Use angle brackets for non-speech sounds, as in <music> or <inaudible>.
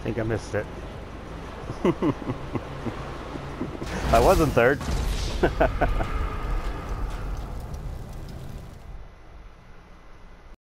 I think I missed it. I wasn't third. <laughs>